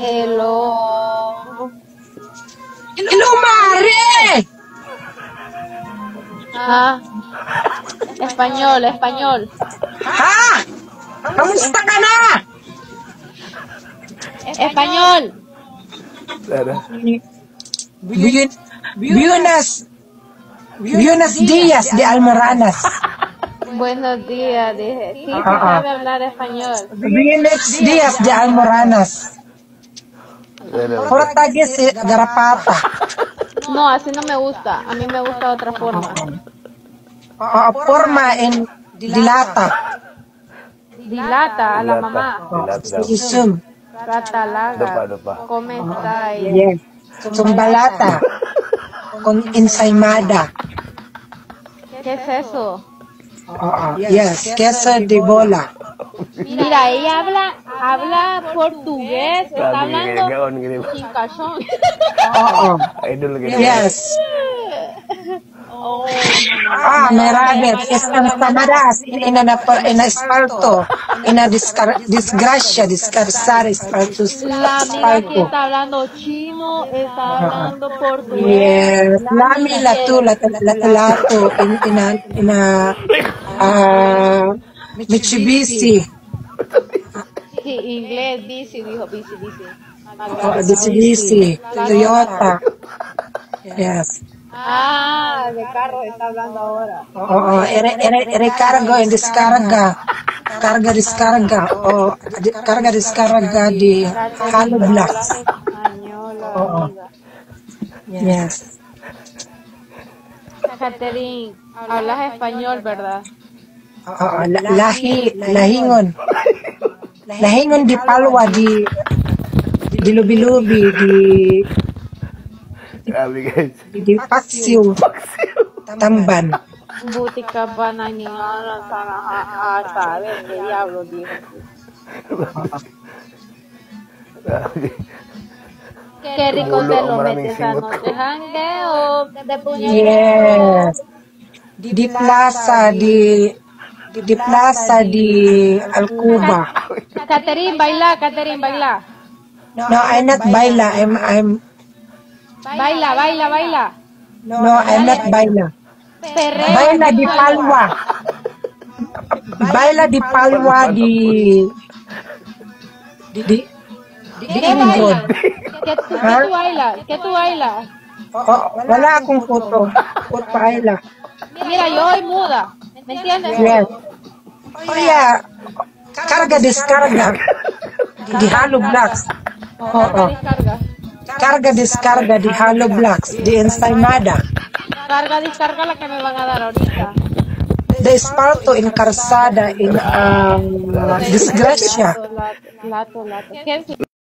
Hello. Hello, Mare! Ah. Español, español. Ha? Kamusta ka na? Español. Buen, buenas, buenos días de Almoranas. Buenos días, dije. Sí, sí Ah, ah. sabe hablar español. Buenos días de Almoranas. Portugués de Garapata. No, así no me gusta. A mí me gusta otra forma. Ah, forma en dilata. Dilata a la mamá. Catalaga. ¿Cómo está? Yes. Sumbalata. Con ensaimada. ¿Qué es eso? Ah, ah, yes. Queso de bola. Mira, ella habla, habla portugués, está hablando chicachón. Oo. Idol ganun. Yes. Oh, ah, merabit. Estampamadas. Ina na pa, ina esparto. Ina disgracia, discarsar, esparto, esparto. Está hablando chino, está hablando portugués. Yes. Lami latu, latulato, ina, ina, ah, Mitsubishi. Inglés, bici, dijo bici, bici. Oh, Mitsubishi. Toyota. Yes. Ah, de carro está hablando ahora. Ere, ere, recargo en descarga. Carga descarga. O, de- carga descarga Halo Oo. amiga. Yes. Catherine, hablas español, ¿verdad? Oo, la- lahi, lahingon. Nah, ingin di Palwa, di di Lubi-Lubi, di Grabe di Paksiu. Tamban. Buti ka pa orang sa nakakasabi, diablo di. Qué rico te lo metes anoche. Yes. Di plaza, di di plaza di Alcuba. Catherine, baila, Catherine, baila. No, I'm not baila. I'm I'm Baila, baila, baila. no, I'm not baila. Perreo. Baila di Palwa. Baila di Palwa di di di, di. Ingod. ¿Qué, qué tú bailas? ¿Qué tú bailas? Oh, wala akong photo. Photo. Mira, yo soy muda. ¿Me entiendes? Yes. Oh yeah. Carga descarga. Di Halo Blocks. Oo. Descarga. Carga descarga di Halo Blocks. Di Ensaimada. Carga, descarga la que me van a dar ahorita. De Esparto en Calzada en um, Desgracia. Lato, lato, lato. ¿Qué